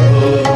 Oh.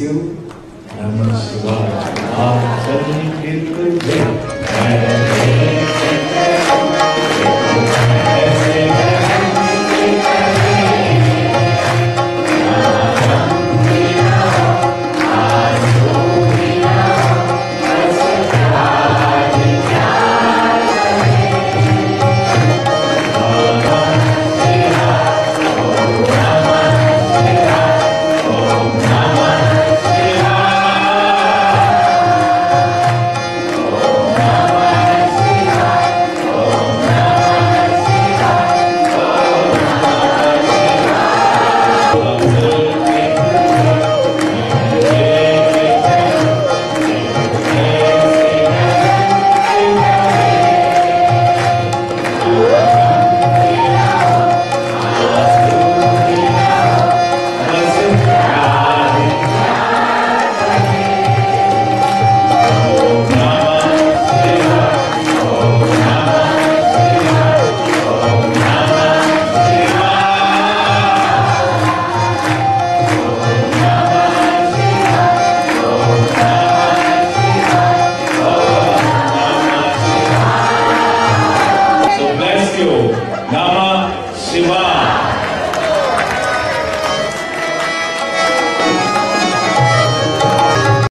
You. Namah Shivaya. आप सभी कीर्तन